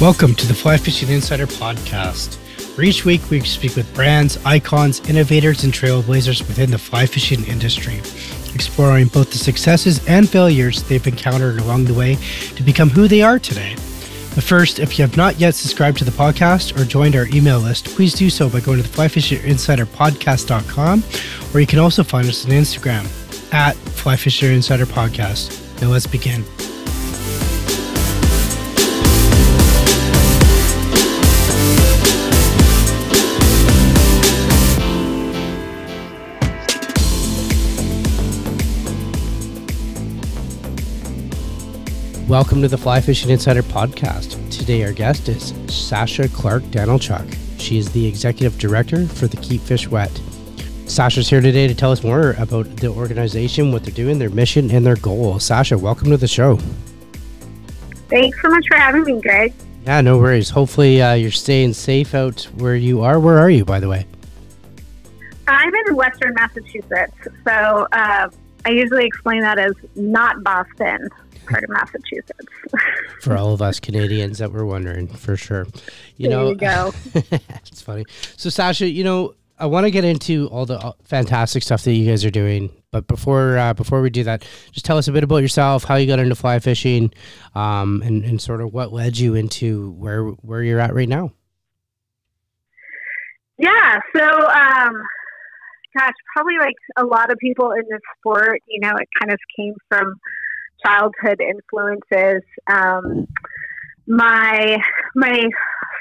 Welcome to the Fly Fishing Insider Podcast, where each week we speak with brands, icons, innovators, and trailblazers within the fly fishing industry, exploring both the successes and failures they've encountered along the way to become who they are today. But first, if you have not yet subscribed to the podcast or joined our email list, please do so by going to the flyfishinginsiderpodcast.com, or you can also find us on Instagram at flyfisherinsiderpodcast. Now let's begin. Welcome to the Fly Fishing Insider podcast. Today, our guest is Sasha Clark Danylchuk. She is the executive director for the Keep Fish Wet. Sasha's here today to tell us more about the organization, what they're doing, their mission, and their goal. Sasha, welcome to the show. Thanks so much for having me, Greg. Yeah, no worries. Hopefully, uh, you're staying safe out where you are. Where are you, by the way? I'm in Western Massachusetts, so uh, I usually explain that as not Boston part of Massachusetts. for all of us Canadians that were wondering, for sure. You there know, you go. it's funny. So, Sasha, you know, I want to get into all the uh, fantastic stuff that you guys are doing, but before uh, before we do that, just tell us a bit about yourself, how you got into fly fishing, um, and and sort of what led you into where where you're at right now. Yeah. So, um, gosh, probably like a lot of people in this sport, you know, it kind of came from childhood influences. Um, my my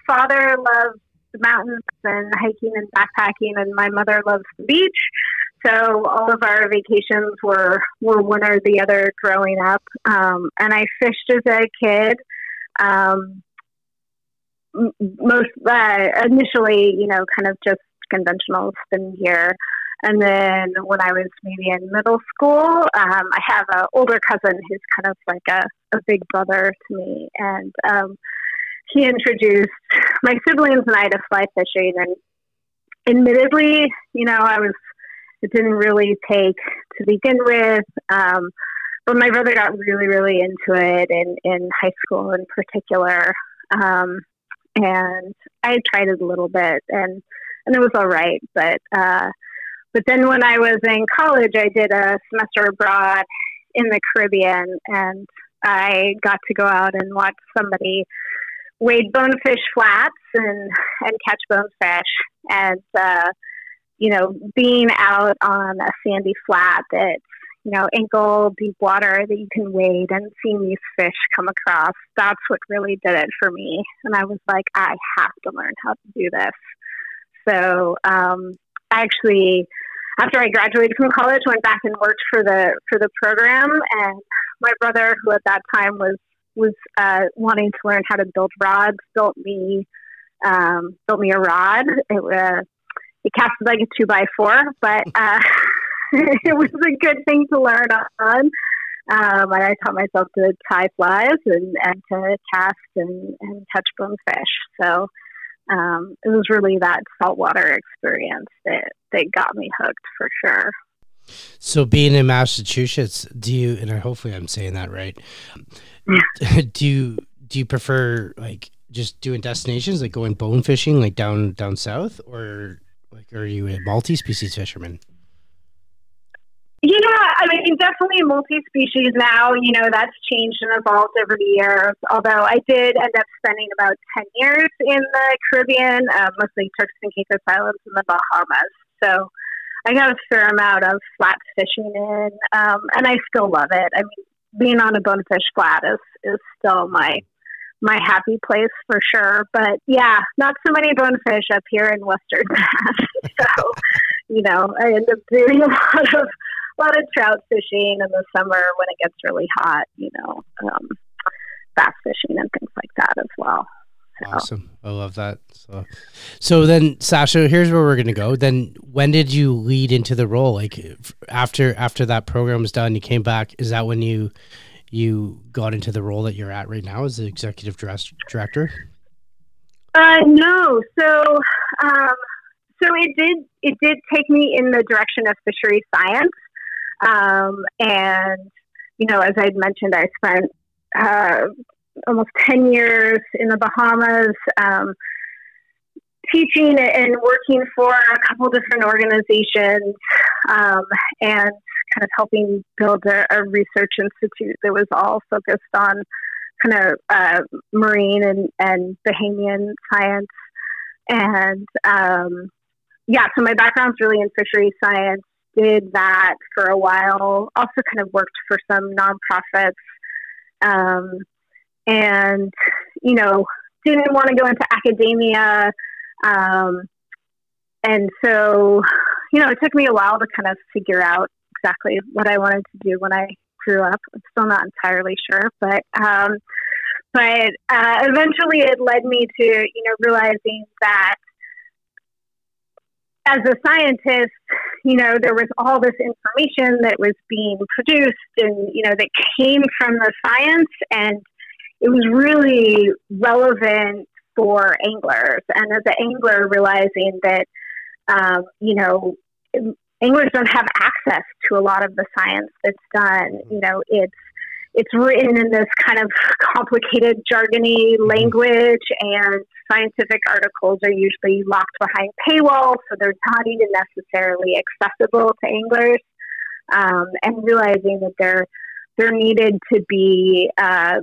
father loves the mountains and hiking and backpacking, and my mother loves the beach. So all of our vacations were were one or the other growing up. Um, and I fished as a kid. Um, most uh, initially, you know, kind of just conventional spin gear. And then when I was maybe in middle school, um, I have an older cousin who's kind of like a, a big brother to me. And um, he introduced my siblings and I to fly fishing. And admittedly, you know, I was, it didn't really take to begin with. Um, but my brother got really, really into it in, in high school in particular. Um, and I tried it a little bit and, and it was all right. But, uh, but then when I was in college, I did a semester abroad in the Caribbean and I got to go out and watch somebody wade bonefish flats and, and catch bonefish. And, uh, you know, being out on a sandy flat that's, you know, ankle deep water that you can wade and seeing these fish come across, that's what really did it for me. And I was like, I have to learn how to do this. So, um, I actually, after I graduated from college, went back and worked for the for the program. And my brother, who at that time was was uh, wanting to learn how to build rods, built me um, built me a rod. It uh, it casted like a two by four, but uh, it was a good thing to learn on. Um, and I taught myself to tie flies and, and to cast and, and catch bonefish. So um, it was really that saltwater experience that, that got me hooked for sure. So, being in Massachusetts, do you? And hopefully, I'm saying that right. Yeah. Do you do you prefer like just doing destinations like going bone fishing, like down down south, or like are you a multi-species fisherman? Yeah, I mean, definitely multi-species now. You know, that's changed and evolved over the years. Although I did end up spending about ten years in the Caribbean, uh, mostly Turks and Caicos Islands and the Bahamas. So I got a fair amount of flat fishing in, um, and I still love it. I mean, being on a bonefish flat is is still my my happy place for sure. But yeah, not so many bonefish up here in Western Mass. so, you know, I end up doing a lot of a lot of trout fishing in the summer when it gets really hot, you know, um, bass fishing and things like that as well. So. Awesome. I love that. So, so then Sasha, here's where we're going to go. Then when did you lead into the role? Like after, after that program was done, you came back. Is that when you, you got into the role that you're at right now as the executive director? Uh, no. So, um, so it did, it did take me in the direction of fishery science. Um, and, you know, as I'd mentioned, I spent uh, almost 10 years in the Bahamas, um, teaching and working for a couple different organizations um, and kind of helping build a, a, research institute that was all focused on kind of uh, marine and, and Bahamian science. And um, yeah, so my background's really in fisheries science. Did that for a while. Also, kind of worked for some nonprofits, um, and you know, didn't want to go into academia. Um, and so, you know, it took me a while to kind of figure out exactly what I wanted to do when I grew up. I'm still not entirely sure, but um, but uh, eventually it led me to you know realizing that as a scientist, you know, there was all this information that was being produced and, you know, that came from the science and it was really relevant for anglers. And as an angler, realizing that, um, you know, anglers don't have access to a lot of the science that's done. Mm-hmm. You know, it's it's written in this kind of complicated, jargony mm-hmm. language, and scientific articles are usually locked behind paywalls, so they're not even necessarily accessible to anglers. Um, and realizing that there there needed to be uh,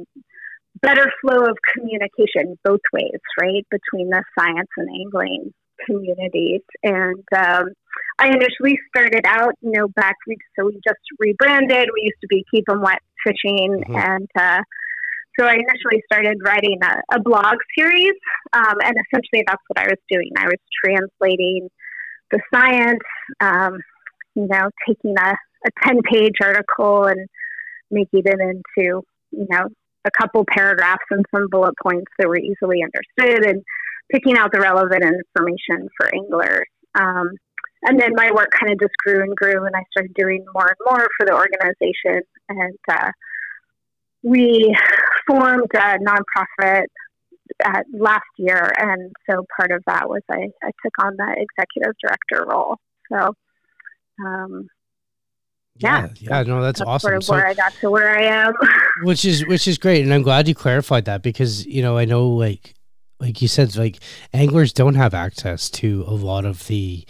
better flow of communication both ways, right, between the science and angling communities. And um, I initially started out, you know, back, so we just rebranded. We used to be Keep 'em Wet Fishing. Mm-hmm. And uh, so I initially started writing a, a blog series. Um, and essentially that's what I was doing. I was translating the science, um, you know, taking a, a 10 page article and making it into, you know, a couple paragraphs and some bullet points that were easily understood and picking out the relevant information for anglers. Um, and then my work kind of just grew and grew, and I started doing more and more for the organization. And uh, we formed a nonprofit uh, last year, and so part of that was I, I took on the executive director role. So, um, yeah, yeah, no, that's, that's awesome. Sort of so, where I got to where I am, which is which is great, and I'm glad you clarified that because you know I know like like you said, like anglers don't have access to a lot of the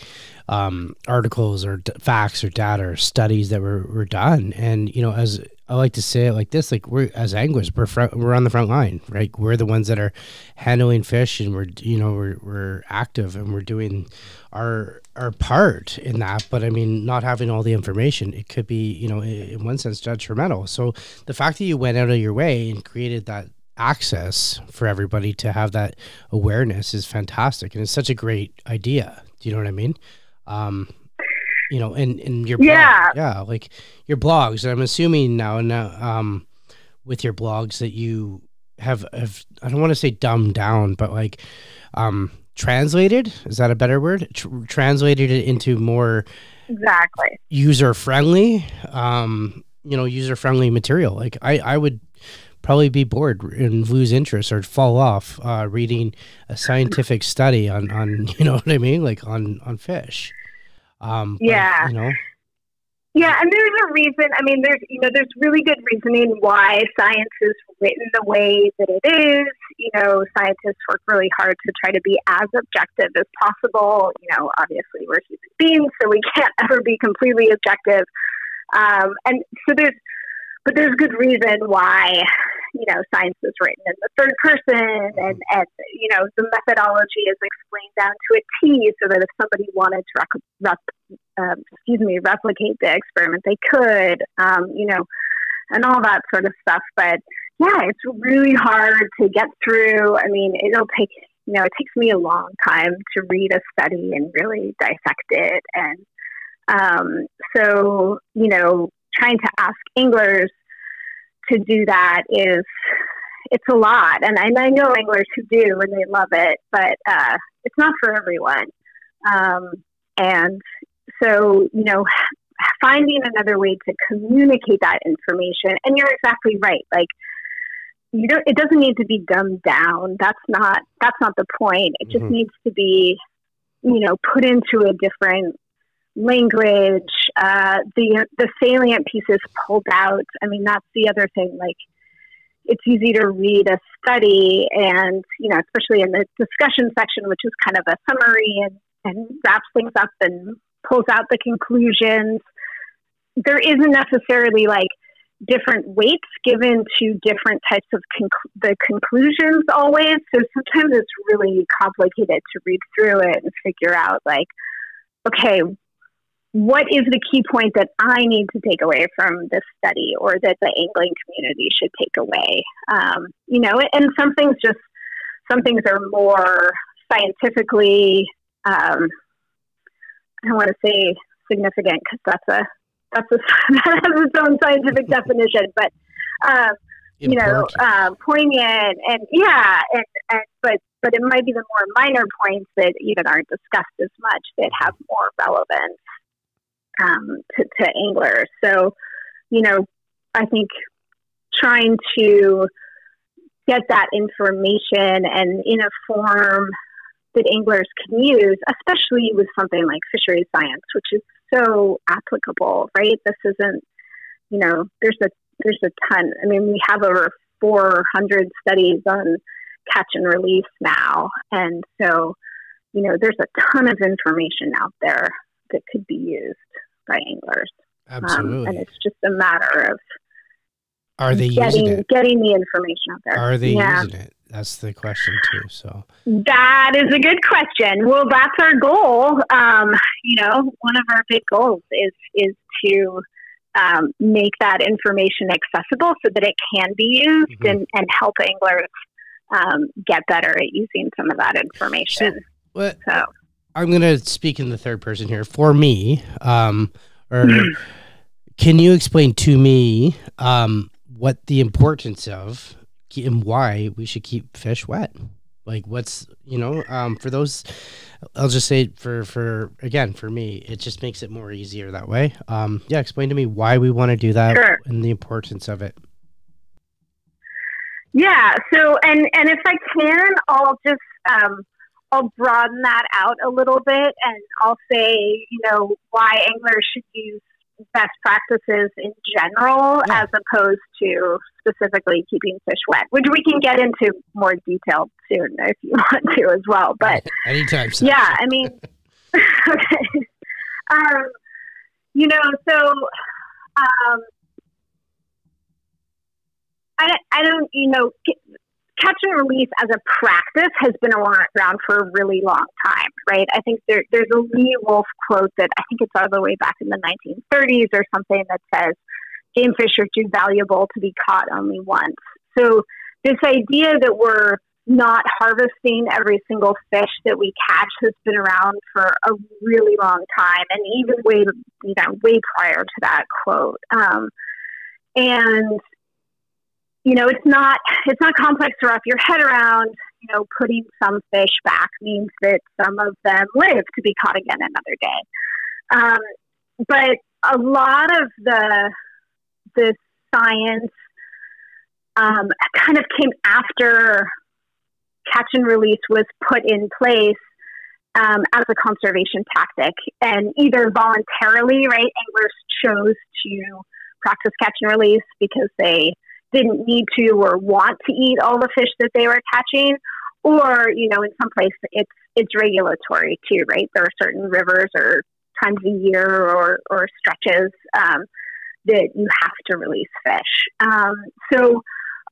um, articles or d- facts or data or studies that were, were done. And you know, as I like to say it like this, like we're as anglers, we're front, we're on the front line, right? We're the ones that are handling fish, and we're you know we're we're active and we're doing our our part in that. But I mean, not having all the information, it could be you know in one sense detrimental. So the fact that you went out of your way and created that access for everybody to have that awareness is fantastic and it's such a great idea do you know what i mean um you know and and your yeah blog, yeah. Like your blogs. I'm assuming now now um with your blogs that you have have i don't want to say dumbed down but like um translated? Is that a better word? Tr- translated it into more exactly. user friendly um you know user friendly material. Like i i would probably be bored and lose interest or fall off uh, reading a scientific study on, on you know what I mean, like on on fish. Um, yeah, but, you know. Yeah, and there's a reason. I mean, there's you know, there's really good reasoning why science is written the way that it is. You know, scientists work really hard to try to be as objective as possible. You know, obviously we're human beings, so we can't ever be completely objective. Um, and so there's but there's good reason why you know science is written in the third person and and you know the methodology is explained down to a t so that if somebody wanted to rec- rep- um, excuse me replicate the experiment they could um, you know and all that sort of stuff. But yeah it's really hard to get through. I mean it'll take you know it takes me a long time to read a study and really dissect it. And um, so you know trying to ask anglers to do that is it's a lot. And I, I know anglers who do and they love it but uh, it's not for everyone. Um, and so you know finding another way to communicate that information and you're exactly right like you don't it doesn't need to be dumbed down. That's not that's not the point. It just mm-hmm. needs to be you know put into a different language, uh, the the salient pieces pulled out. I mean, that's the other thing. Like, it's easy to read a study and, you know, especially in the discussion section, which is kind of a summary and, and wraps things up and pulls out the conclusions. There isn't necessarily like different weights given to different types of conc- the conclusions always. So sometimes it's really complicated to read through it and figure out like, okay, what is the key point that I need to take away from this study or that the angling community should take away? Um, you know, and some things just, some things are more scientifically, um, I don't want to say significant because that's a, that's a, that has its own scientific definition, but, um, you know, uh, poignant and yeah, and, and but but it might be the more minor points that even aren't discussed as much that have more relevance um, to, to anglers. So, you know, I think trying to get that information and in a form that anglers can use, especially with something like fisheries science, which is so applicable, right? This isn't, you know, there's a there's a ton. I mean, we have over 400 studies on catch and release now, and so, you know, there's a ton of information out there that could be used by anglers. Absolutely. Um, and it's just a matter of are they getting? Getting the information out there. Are they yeah. using it? That's the question too. So that is a good question. Well, that's our goal. Um, you know, one of our big goals is is to um, make that information accessible so that it can be used mm-hmm. and, and help anglers um, get better at using some of that information. So, what, so I'm going to speak in the third person here. For me, um, or can you explain to me um, what the importance of and why we should keep fish wet? Like, what's you know, um, for those, I'll just say for for again for me, it just makes it more easier that way. Um, yeah, explain to me why we want to do that sure. and the importance of it. Yeah. So, and and if I can, I'll just um, I'll broaden that out a little bit and I'll say, you know, why anglers should use best practices in general yeah. as opposed to specifically keeping fish wet, which we can get into more detail soon if you want to as well. But anytime. So. Yeah, I mean, okay. Um, you know, so um, I, I don't, you know, catch and release as a practice has been around for a really long time, right? I think there, there's a Lee Wulff quote that I think it's all the way back in the 1930s or something that says, game fish are too valuable to be caught only once. So this idea that we're not harvesting every single fish that we catch has been around for a really long time, and even way you know way prior to that quote. Um, and you know, it's not it's not complex to wrap your head around. You know, putting some fish back means that some of them live to be caught again another day. Um, but a lot of the the science um, kind of came after catch and release was put in place um, as a conservation tactic, and either voluntarily, right, anglers chose to practice catch and release because they didn't need to or want to eat all the fish that they were catching. Or you know in some places it's it's regulatory too right? There are certain rivers or times a year or or stretches um, that you have to release fish. Um, so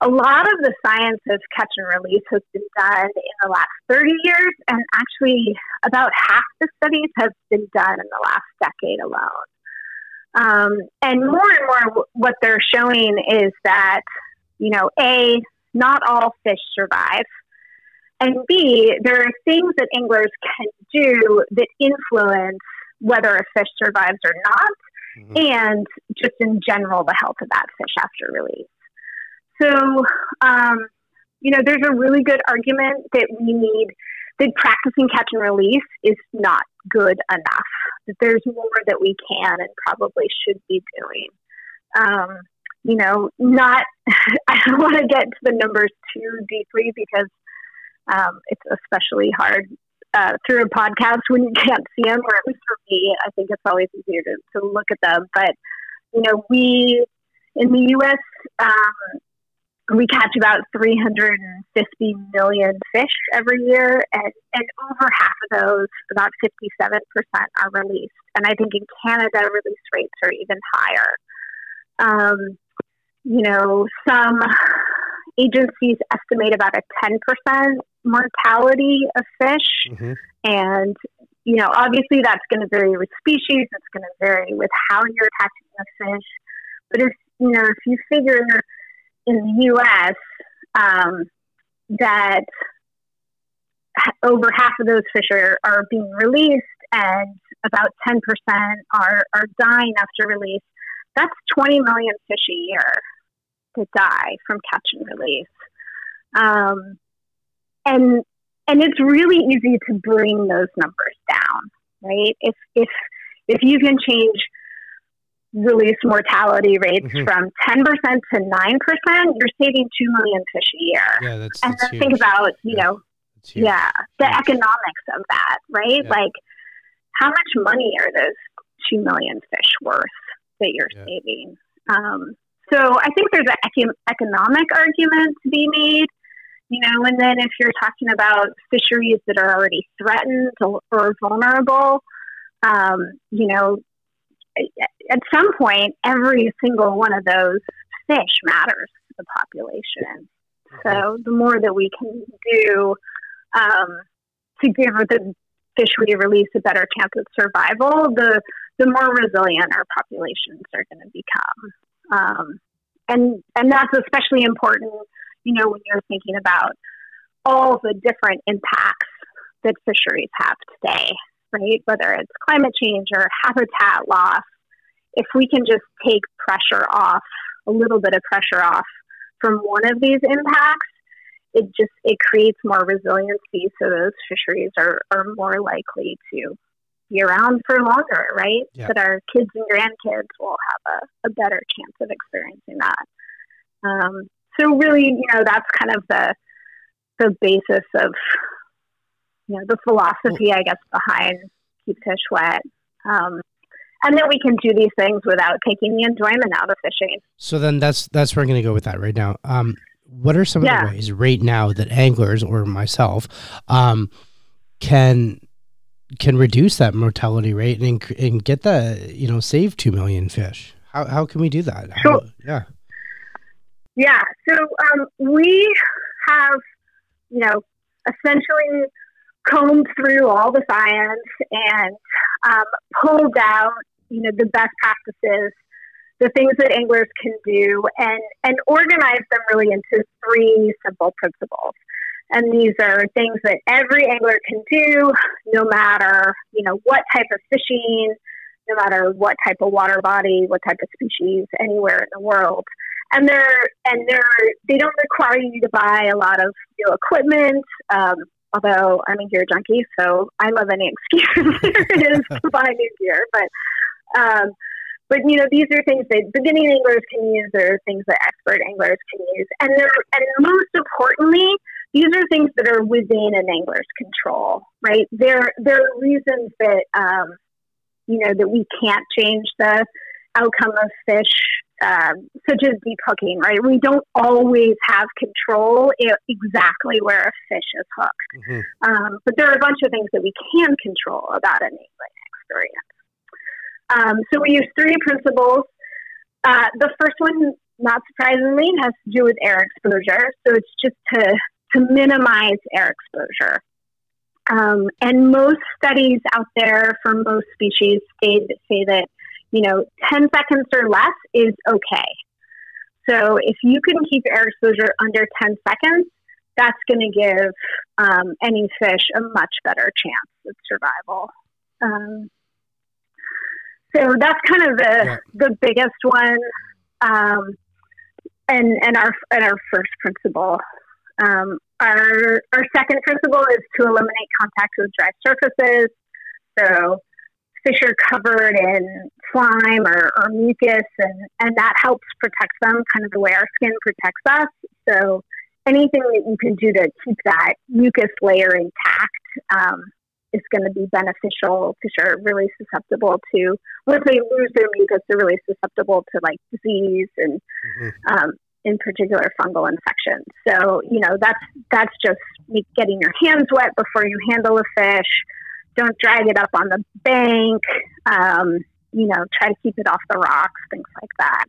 a lot of the science of catch and release has been done in the last 30 years and actually about half the studies have been done in the last decade alone um, and more and more, what they're showing is that, you know, A, not all fish survive. And B, there are things that anglers can do that influence whether a fish survives or not, mm-hmm. and just in general, the health of that fish after release. So, um, you know, there's a really good argument that we need that practicing catch and release is not good enough. That there's more that we can and probably should be doing. Um, you know, not, I don't want to get to the numbers too deeply because um, it's especially hard uh, through a podcast when you can't see them, or at least for me, I think it's always easier to, to look at them. But, you know, we in the U.S., um, we catch about 350 million fish every year, and, and over half of those, about 57%, are released. And I think in Canada, release rates are even higher. Um, you know, some agencies estimate about a 10% mortality of fish. Mm-hmm. And, you know, obviously that's going to vary with species, it's going to vary with how you're catching the fish. But if, you know, if you figure in the U.S. Um, that over half of those fish are, are being released and about 10% are, are dying after release. That's 20 million fish a year to die from catch and release. Um, and, and it's really easy to bring those numbers down, right? If, if, if you can change release mortality rates mm-hmm. from 10% to 9%, you're saving 2 million fish a year. Yeah, that's, and that's then think about, you yeah. know, yeah, the huge. economics of that, right? Yeah. Like, how much money are those 2 million fish worth that you're yeah. saving? Um, so I think there's an economic argument to be made, you know, and then if you're talking about fisheries that are already threatened or vulnerable, um, you know, at some point, every single one of those fish matters to the population. So mm-hmm. the more that we can do um, to give the fish we release a better chance of survival, the the more resilient our populations are going to become. Um, and and that's especially important, you know, when you're thinking about all the different impacts that fisheries have today, right? Whether it's climate change or habitat loss if we can just take pressure off, a little bit of pressure off from one of these impacts, it just it creates more resiliency so those fisheries are, are more likely to be around for longer, right? Yeah. That our kids and grandkids will have a, a better chance of experiencing that. Um, so really, you know, that's kind of the the basis of you know the philosophy, I guess, behind keep fish wet. Um, and then we can do these things without taking the enjoyment out of fishing. So then that's that's where I'm going to go with that right now. Um, what are some yeah. of the ways right now that anglers or myself um, can can reduce that mortality rate and and get the you know save two million fish? How how can we do that? Sure. How, yeah. Yeah. So um, we have you know essentially combed through all the science and um, pulled out you know, the best practices, the things that anglers can do, and, and organize them really into three simple principles. And these are things that every angler can do, no matter, you know, what type of fishing, no matter what type of water body, what type of species, anywhere in the world. And they're and they're they don't require you to buy a lot of new equipment. Um, although I'm a gear junkie, so I love any excuse there is to buy new gear. But um, but you know, these are things that beginning anglers can use, or things that expert anglers can use, and they're, and most importantly, these are things that are within an angler's control, right? There, there are reasons that um, you know that we can't change the outcome of fish, um, such as deep hooking, right? We don't always have control exactly where a fish is hooked, mm-hmm. um, but there are a bunch of things that we can control about an angling experience. Um, so we use three principles. Uh, the first one, not surprisingly, has to do with air exposure. So it's just to, to minimize air exposure. Um, and most studies out there for most species say, say that, you know, 10 seconds or less is okay. So if you can keep air exposure under 10 seconds, that's going to give um, any fish a much better chance of survival. Um, so that's kind of the yeah. the biggest one, um, and and our and our first principle. Um, our our second principle is to eliminate contact with dry surfaces. So fish are covered in slime or, or mucus, and, and that helps protect them, kind of the way our skin protects us. So anything that you can do to keep that mucus layer intact um, is going to be beneficial. Fish are really susceptible to, once they lose their mucus, they're really susceptible to like disease and mm-hmm. um, in particular fungal infections. So, you know, that's that's just getting your hands wet before you handle a fish. Don't drag it up on the bank. Um, you know, try to keep it off the rocks, things like that.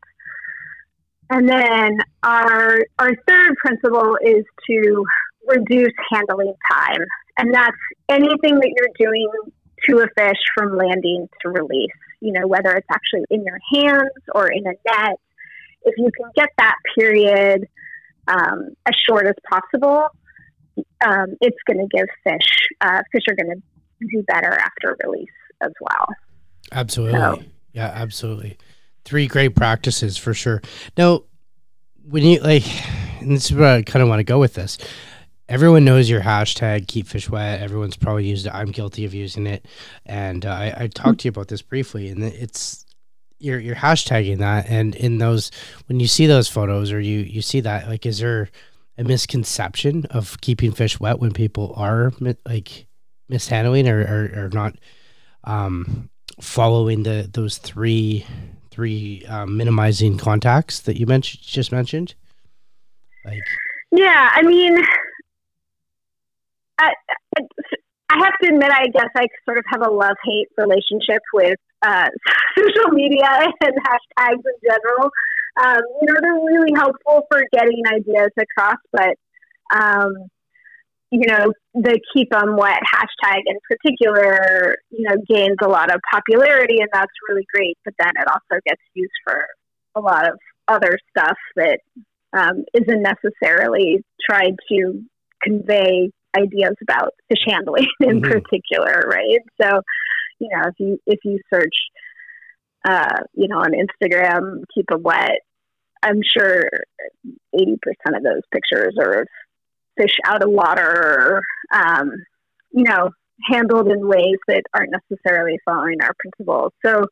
And then our our third principle is to reduce handling time, and that's anything that you're doing to a fish from landing to release. You know, whether it's actually in your hands or in a net. If you can get that period um, as short as possible, um, it's going to give fish uh, fish are going to do better after release as well. Absolutely, so, yeah, absolutely. Three great practices for sure. Now, when you like, and this is where I kind of want to go with this. Everyone knows your hashtag keep fish wet. Everyone's probably used it. I'm guilty of using it, and uh, I, I talked to you about this briefly, and it's you're you're hashtagging that, and in those when you see those photos or you you see that, like, is there a misconception of keeping fish wet when people are like mishandling or, or, or not um, following the those three three um, minimizing contacts that you mentioned just mentioned? Like yeah i mean I, I have to admit i guess i sort of have a love hate relationship with uh, social media and hashtags in general. Um, you know they're really helpful for getting ideas across but um, you know, the Keep Them Wet hashtag in particular, you know, gains a lot of popularity and that's really great. But then it also gets used for a lot of other stuff that um, not necessarily tried to convey ideas about fish handling in mm-hmm. particular, right? So, you know, if you if you search, uh, you know, on Instagram, keep them wet, I'm sure 80% of those pictures are fish out of water, um, you know, handled in ways that aren't necessarily following our principles. So,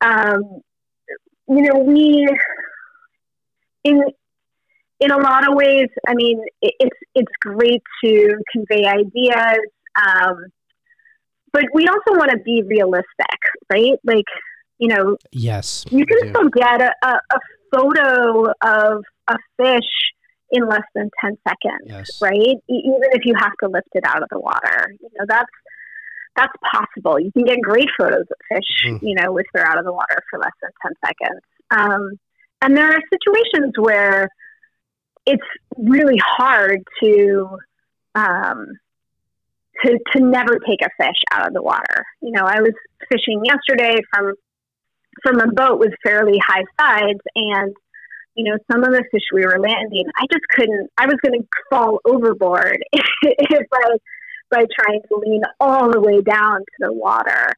um, you know, we in in a lot of ways, I mean, it, it's it's great to convey ideas, um, but we also want to be realistic, right? Like, you know, yes, you can still get a, a, a photo of a fish in less than 10 seconds, yes. right? Even if you have to lift it out of the water, you know, that's, that's possible. You can get great photos of fish, mm. you know, if they're out of the water for less than 10 seconds. Um, and there are situations where it's really hard to, um, to, to never take a fish out of the water. You know, I was fishing yesterday from, from a boat with fairly high sides and you know, some of the fish we were landing, I just couldn't, I was going to fall overboard if I, by trying to lean all the way down to the water.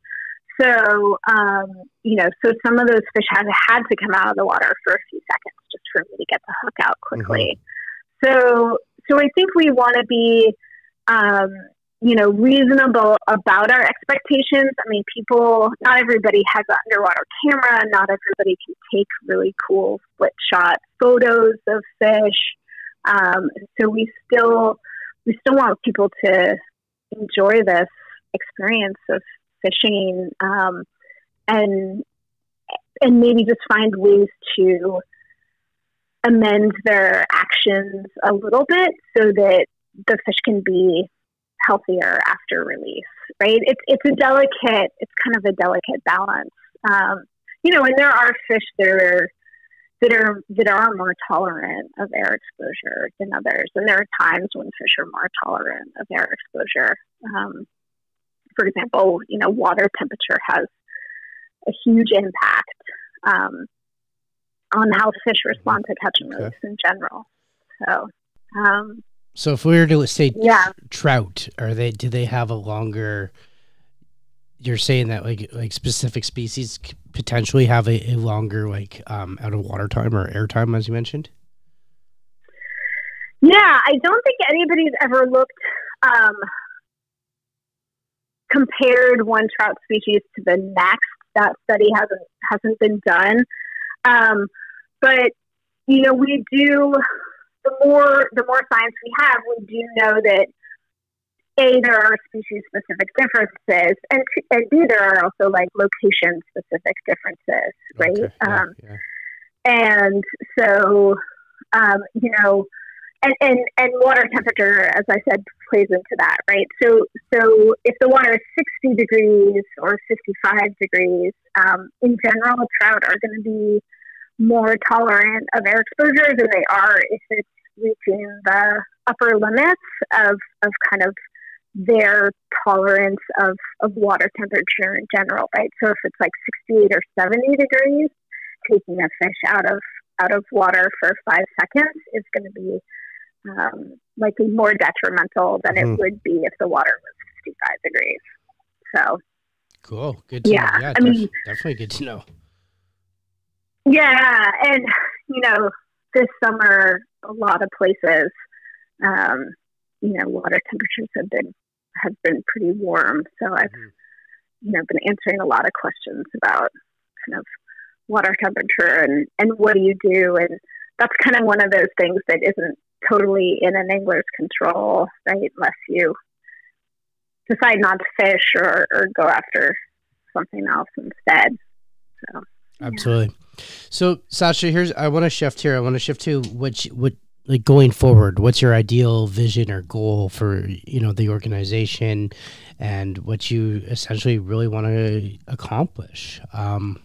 So, um, you know, so some of those fish had, had to come out of the water for a few seconds just for me to get the hook out quickly. Mm-hmm. So, so I think we want to be, um, you know, reasonable about our expectations. I mean, people, not everybody has an underwater camera. Not everybody can take really cool split shot photos of fish. Um, so we still, we still want people to enjoy this experience of fishing, um, and, and maybe just find ways to amend their actions a little bit so that the fish can be healthier after release, right? It's it's a delicate, it's kind of a delicate balance. Um, you know, and there are fish that are that are that are more tolerant of air exposure than others, and there are times when fish are more tolerant of air exposure. Um, for example, you know, water temperature has a huge impact um, on how fish respond to catch and release okay. in general. So, um, so if we were to say yeah. trout, are they do they have a longer? You're saying that like like specific species potentially have a, a longer like um, out of water time or air time, as you mentioned. Yeah, I don't think anybody's ever looked um, compared one trout species to the next. That study hasn't hasn't been done, um, but you know we do the more the more science we have, we do know that a there are species specific differences, and and b there are also like location specific differences, right? Okay. Yeah, um, yeah. And so, um, you know, and, and, and water temperature, as I said, plays into that, right? So, so if the water is 60 degrees or 55 degrees, um, in general, trout are going to be more tolerant of air exposure than they are if it's reaching the upper limits of, of kind of their tolerance of, of water temperature in general, right? So if it's like 68 or 70 degrees, taking a fish out of out of water for five seconds is going to be um, likely more detrimental than mm-hmm. it would be if the water was 65 degrees. So cool, good. yeah, yeah I def- mean, definitely good to know. Yeah, and you know, this summer, a lot of places, um, you know, water temperatures have been have been pretty warm. So I've, mm-hmm. you know, been answering a lot of questions about kind of water temperature and, and what do you do? And that's kind of one of those things that isn't totally in an angler's control, right? Unless you decide not to fish or, or go after something else instead. So absolutely. Yeah. So Sasha, here's I want to shift here. I want to shift to what what like going forward what's your ideal vision or goal for you know the organization and what you essentially really want to accomplish? Um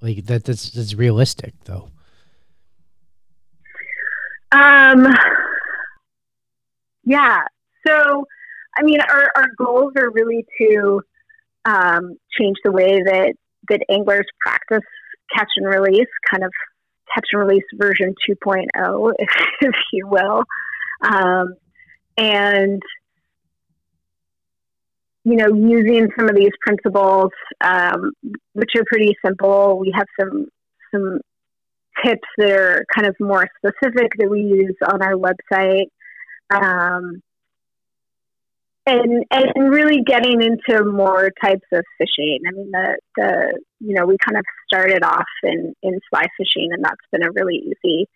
like that that's that's realistic though. Um yeah. So i mean our, our goals are really to um, change the way that that anglers practice catch and release kind of catch and release version 2.0, if, if you will. Um, and, you know, using some of these principles, um, which are pretty simple. We have some, some tips that are kind of more specific that we use on our website. Um, and and really getting into more types of fishing. I mean, the the you know we kind of started off in in fly fishing, and that's been a really easy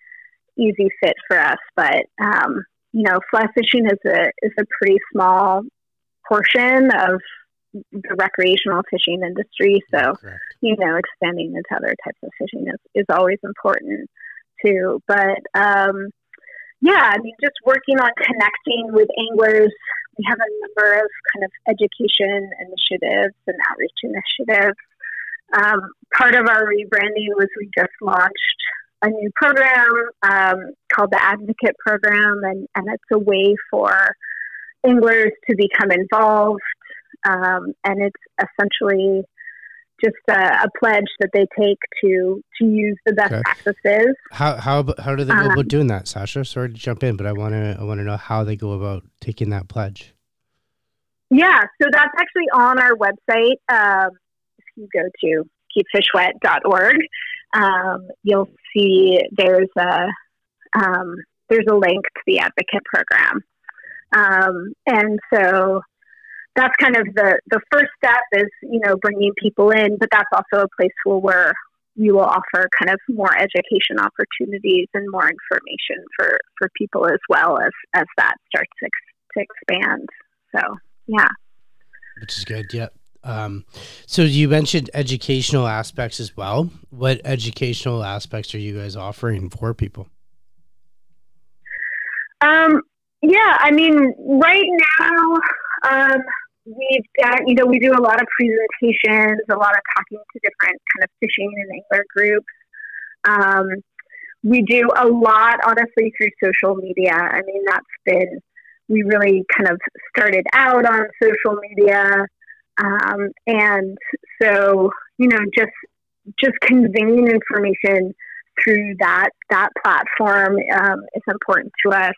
easy fit for us. But um, you know, fly fishing is a is a pretty small portion of the recreational fishing industry. So Correct. you know, expanding into other types of fishing is is always important too. But um, yeah, I mean, just working on connecting with anglers we have a number of kind of education initiatives and outreach initiatives. Um, part of our rebranding was we just launched a new program um, called the Advocate Program, and, and it's a way for anglers to become involved. Um, and it's essentially just a, a, pledge that they take to to use the best okay. practices. How how how do they go um, about doing that, Sasha? Sorry to jump in, but I want to I want to know how they go about taking that pledge. Yeah, so that's actually on our website. Um, if you go to keepfishwet.org, um, you'll see there's a um, there's a link to the advocate program, um, and so that's kind of the the first step is you know bringing people in, but that's also a place where we will offer kind of more education opportunities and more information for for people as well as as that starts to, to expand. So yeah, which is good. Yeah. Um, so you mentioned educational aspects as well. What educational aspects are you guys offering for people? Um, yeah, I mean, right now, um, we've you know, we do a lot of presentations, a lot of talking to different kind of fishing and angler groups. Um, we do a lot, honestly, through social media. I mean, that's been, we really kind of started out on social media. Um, and so, you know, just, just conveying information through that, that platform um, is important to us.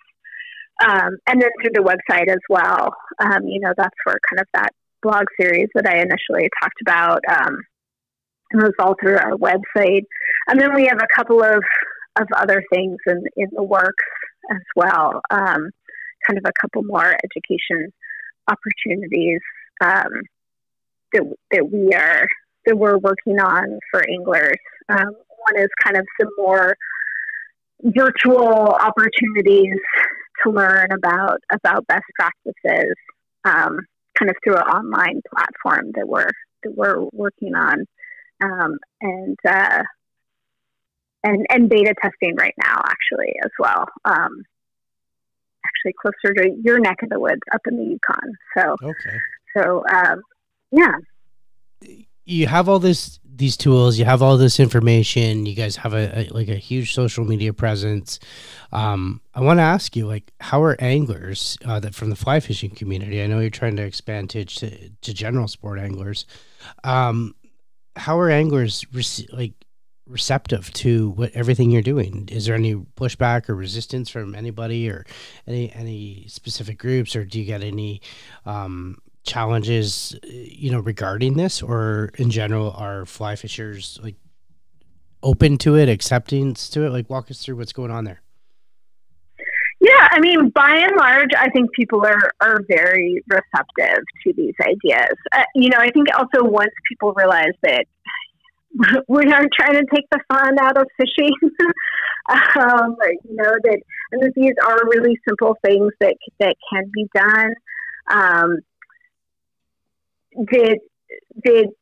Um, and then through the website as well. Um, you know, that's where kind of that blog series that I initially talked about um, was all through our website. And then we have a couple of, of other things in, in the works as well, um, kind of a couple more education opportunities um, that, that we are that we're working on for anglers. Um, one is kind of some more virtual opportunities to learn about about best practices, um, kind of through an online platform that we're that we're working on, um, and uh, and and beta testing right now actually as well. Um, actually closer to your neck of the woods up in the Yukon. So okay. So um, yeah. You have all this these tools, you have all this information, you guys have a, a like a huge social media presence. Um, I want to ask you, like, how are anglers uh, that from the fly fishing community? I know you're trying to expand to to, to general sport anglers. Um, how are anglers rec- like receptive to what everything you're doing? Is there any pushback or resistance from anybody or any any specific groups, or do you get any um, challenges, you know, regarding this, or in general, are fly fishers like open to it, acceptance to it? Like, walk us through what's going on there. Yeah, I mean, by and large, I think people are, are very receptive to these ideas. Uh, you know, I think also once people realize that we aren't trying to take the fun out of fishing, um, you know, that and that these are really simple things that that can be done. Um, that that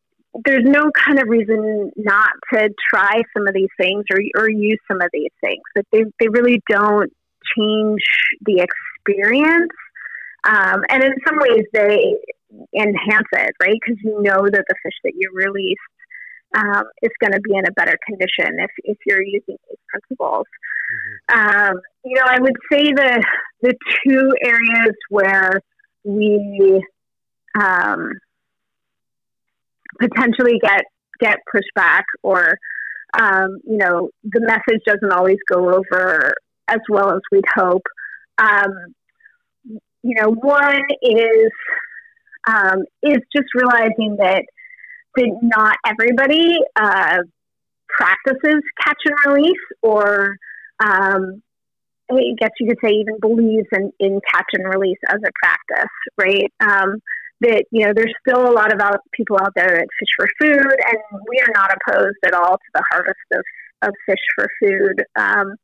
there's no kind of reason not to try some of these things or or use some of these things. That they they really don't change the experience. Um, and in some ways, they enhance it, right? Because you know that the fish that you release um, is going to be in a better condition if, if you're using these principles. Mm-hmm. Um, you know, I would say the the two areas where we um, potentially get get pushback or um, you know the message doesn't always go over as well as we'd hope. Um, you know, one is um, is just realizing that that not everybody uh, practices catch and release, or um, I guess you could say even believes in, in catch and release as a practice, right? Um, that you know there's still a lot of out, people out there that fish for food, and we are not opposed at all to the harvest of, of fish for food. Um,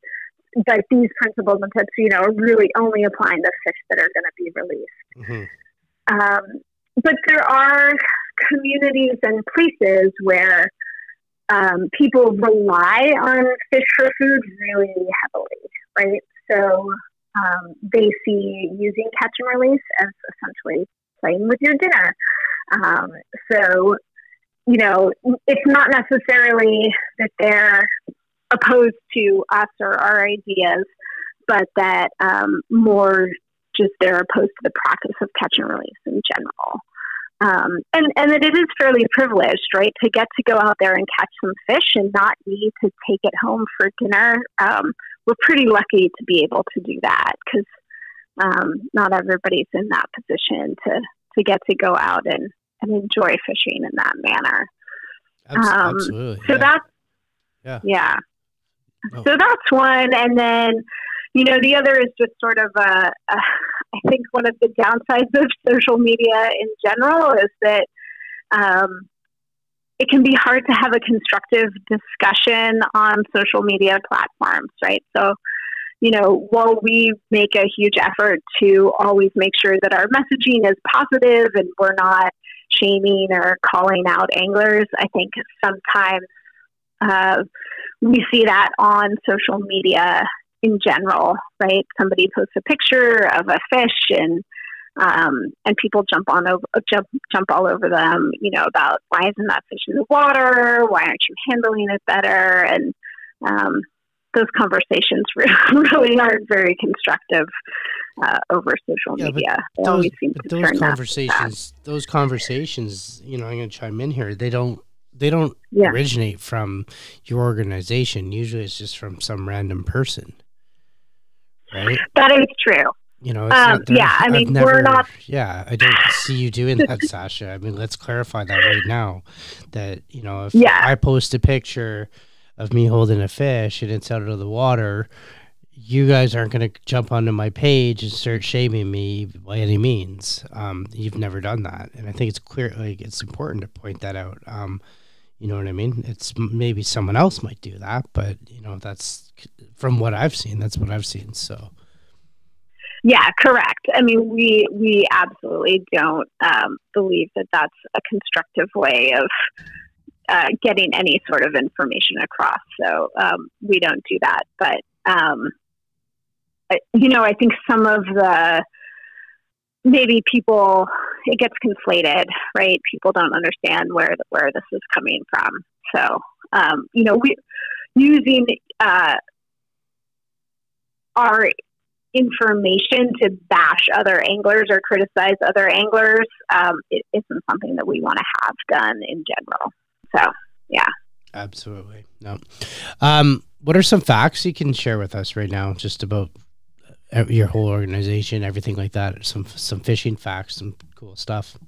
but these principles and tips, you know, are really only applying to fish that are going to be released. Mm-hmm. Um, but there are communities and places where um, people rely on fish for food really heavily, right? So um, they see using catch and release as essentially playing with your dinner. Um, so, you know, it's not necessarily that they're opposed to us or our ideas, but that um, more just they're opposed to the practice of catch and release in general. Um, and, and that it is fairly privileged, right, to get to go out there and catch some fish and not need to take it home for dinner. Um, we're pretty lucky to be able to do that because um, not everybody's in that position to, to get to go out and, and enjoy fishing in that manner. Um, absolutely. So yeah. that's, yeah. yeah. Oh. So that's one. And then, you know, the other is just sort of, a, a, I think one of the downsides of social media in general is that um, it can be hard to have a constructive discussion on social media platforms, right? So, you know, while we make a huge effort to always make sure that our messaging is positive and we're not shaming or calling out anglers, I think sometimes uh, we see that on social media in general, right? Somebody posts a picture of a fish and um, and people jump on over jump jump all over them, you know, about why isn't that fish in the water? Why aren't you handling it better? And um, those conversations really aren't very constructive uh, over social yeah, media. Those, those conversations, those conversations, you know, I'm going to chime in here. They don't they don't yeah. originate from your organization. Usually, it's just from some random person, right? That is true. You know, um, yeah. I mean, never, we're not. Yeah, I don't see you doing that, Sasha. I mean, let's clarify that right now. That you know, if yeah. I post a picture of me holding a fish and it's out of the water, you guys aren't going to jump onto my page and start shaming me by any means. Um, you've never done that, and I think it's clear. Like it's important to point that out. Um, you know what I mean? It's maybe someone else might do that, but you know that's from what I've seen. That's what I've seen. So. Yeah, correct. I mean, we we absolutely don't um, believe that that's a constructive way of uh, getting any sort of information across. So um, we don't do that. But um, you know, I think some of the maybe people it gets conflated, right? People don't understand where where this is coming from. So um, you know, we using uh, our information to bash other anglers or criticize other anglers um, it isn't something that we want to have done in general. So, yeah. Absolutely. No. Um, what are some facts you can share with us right now just about uh, your whole organization, everything like that? Some some fishing facts, some cool stuff.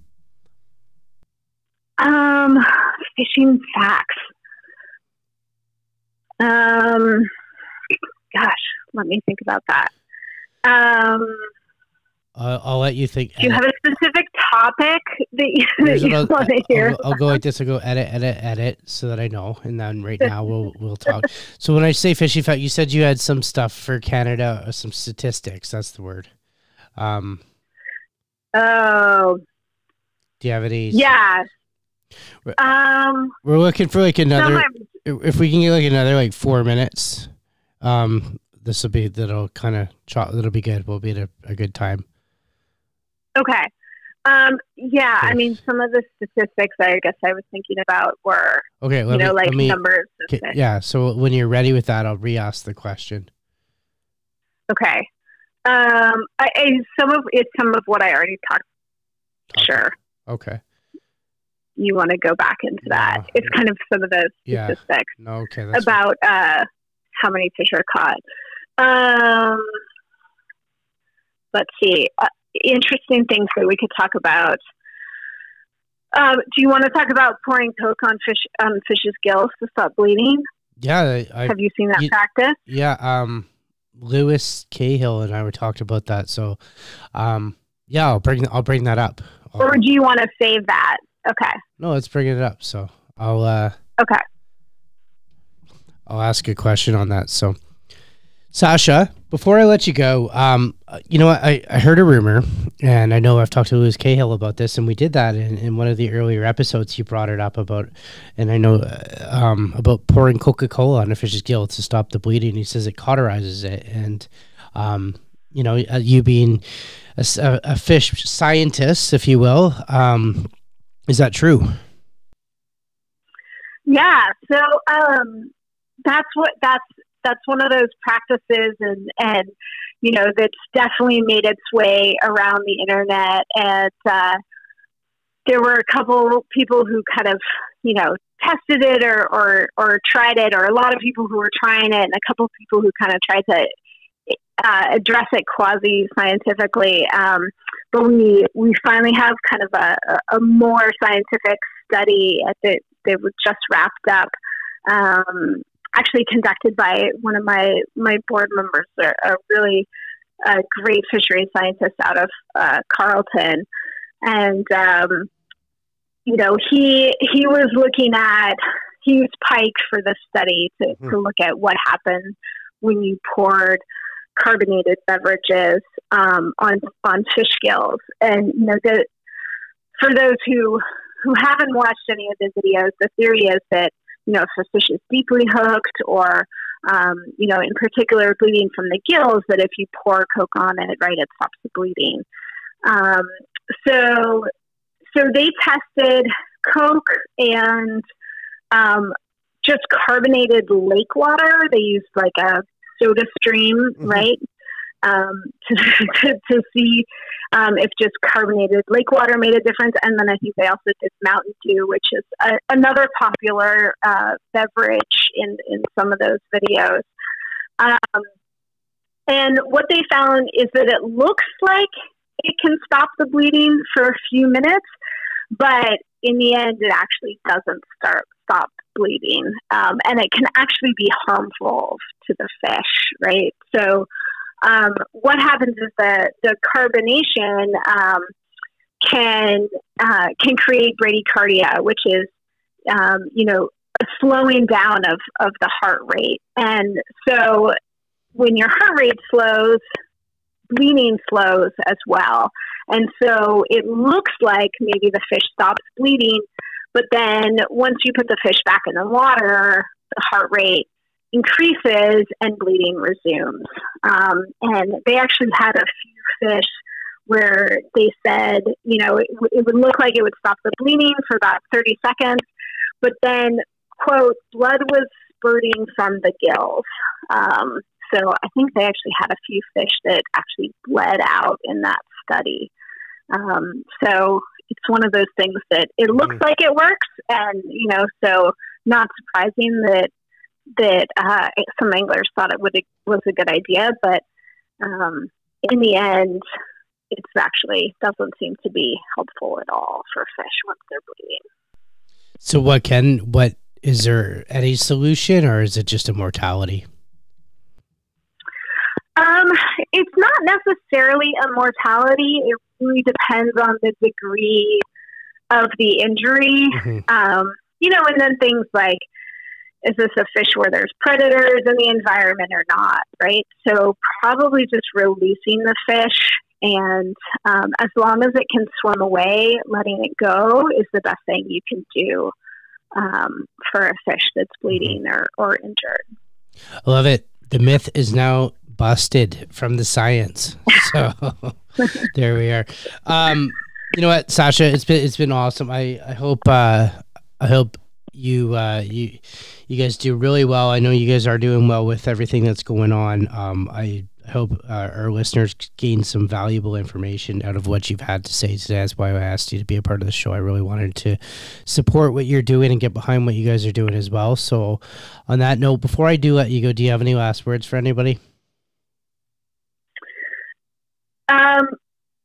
Um, fishing facts. Um, gosh, let me think about that. Um, I'll, I'll let you think. Do you have a specific topic that you, that you about, want to hear? I'll, I'll, go like this. I'll go edit, edit, edit, so that I know. And then right now we'll we'll talk. so when I say fishy fact, you said you had some stuff for Canada, some statistics. That's the word. Um. Oh. Do you have any? Yeah. Um. We're looking for like another. If we can get like another like four minutes, um, this will be that'll kind of that'll be good. We'll be at a, a good time. Okay. Um, yeah, I mean, some of the statistics I guess I was thinking about were okay. you know, me, like me, numbers. Okay, yeah. So when you're ready with that, I'll re-ask the question. Okay. Um, I, I, some of it's some of what I already talked. Okay. Sure. Okay. You want to go back into that? It's kind of some of those statistics. Yeah. No, okay. about uh, how many fish are caught. Um, let's see. Uh, interesting things that we could talk about. Um, do you want to talk about pouring Coke on fish on fish's gills to stop bleeding? Yeah, I, have you seen that you, practice? Yeah, um, Louis Cahill and I were talked about that. So, um, yeah, I'll bring I'll bring that up. I'll, or do you want to save that? Okay. No, let's bring it up. So I'll. uh Okay. I'll ask a question on that. So. Sasha, before I let you go, um, you know, I, I heard a rumor, and I know I've talked to Louis Cahill about this, and we did that in, in one of the earlier episodes. You brought it up about, and I know uh, um, about pouring Coca Cola on a fish's gill to stop the bleeding. He says it cauterizes it, and um, you know, uh, you being a, a, fish scientist, if you will, um, is that true? Yeah. So um, that's what that's that's one of those practices and and you know that's definitely made its way around the internet. And uh, there were a couple people who kind of you know tested it or, or or tried it or a lot of people who were trying it and a couple people who kind of tried to uh, address it quasi scientifically um, but we we finally have kind of a, a more scientific study that that was just wrapped up. Um, actually conducted by one of my my board members, a, a really a great fishery scientist out of uh, Carleton, and um, you know he he was looking at he used pike for this study to, mm-hmm. to look at what happened when you poured carbonated beverages um, on on fish gills, and you know the for those who who haven't watched any of the videos, the theory is that you know, if a fish is deeply hooked or, um, you know, in particular bleeding from the gills, that if you pour Coke on it, right, it stops the bleeding. Um, so, so they tested Coke and um, just carbonated lake water. They used like a soda stream, mm-hmm. right? Um, to, to, to, see um, if just carbonated lake water made a difference. And then I think they also did Mountain Dew, which is a, another popular uh, beverage in, in some of those videos. Um, and what they found is that it looks like it can stop the bleeding for a few minutes, but in the end, it actually doesn't start stop bleeding, um, and it can actually be harmful to the fish, right? So um, what happens is that the carbonation um, can uh, can create bradycardia, which is um, you know a slowing down of of the heart rate, and so when your heart rate slows, bleeding slows as well, and so it looks like maybe the fish stops bleeding, But then once you put the fish back in the water, the heart rate increases and bleeding resumes. Um, and they actually had a few fish where they said, you know, it, it would look like it would stop the bleeding for about 30 seconds, but then, quote, blood was spurting from the gills. Um, so I think they actually had a few fish that actually bled out in that study. Um, so it's one of those things that it looks mm-hmm. like it works, and you know, so not surprising that that uh, some anglers thought it would was a good idea, but um, in the end, it actually doesn't seem to be helpful at all for fish once they're bleeding. So, what can what is there any solution, or is it just a mortality? Um, it's not necessarily a mortality. It really depends on the degree of the injury. Mm-hmm. Um, you know, and then things like is this a fish where there's predators in the environment or not, right? So probably just releasing the fish and um, as long as it can swim away, letting it go is the best thing you can do um, for a fish that's bleeding or, or injured. I love it. The myth is now busted from the science. So there we are. Um, you know what, Sasha? It's been it's been awesome. I I hope uh, I hope you uh, you you guys do really well. I know you guys are doing well with everything that's going on. Um, I hope uh, our listeners gain some valuable information out of what you've had to say today. That's why I asked you to be a part of the show. I really wanted to support what you're doing and get behind what you guys are doing as well. So, on that note, before I do let you go, do you have any last words for anybody? Um,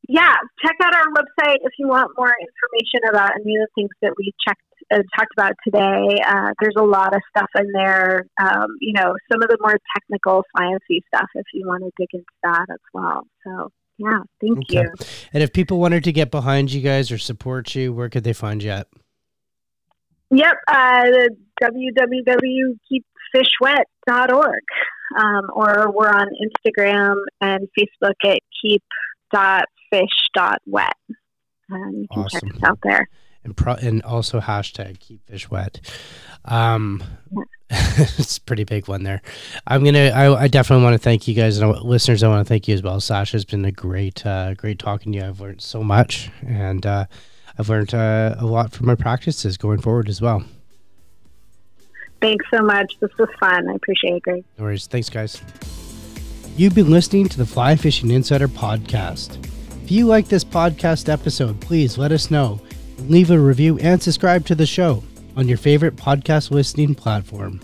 yeah, check out our website if you want more information about any of the things that we checked talked about today. Uh, there's a lot of stuff in there. Um, you know, some of the more technical sciencey stuff if you want to dig into that as well. So yeah, thank okay. you. And if people wanted to get behind you guys or support you, where could they find you at? Yep, uh, www.keepfishwet.org. Um, or we're on Instagram and Facebook at keep.fish.wet. Um, you can awesome. check us out there and pro- and also hashtag keep fish wet. Um, it's a pretty big one there. I'm gonna. I, I definitely want to thank you guys and listeners. I want to thank you as well. Sasha's been a great, uh, great talking to you. I've learned so much, and uh, I've learned uh, a lot from my practices going forward as well. Thanks so much. This was fun. I appreciate it, Greg. No worries. Thanks, guys. You've been listening to the Fly Fishing Insider podcast. If you like this podcast episode, please let us know leave a review, and subscribe to the show on your favorite podcast listening platform.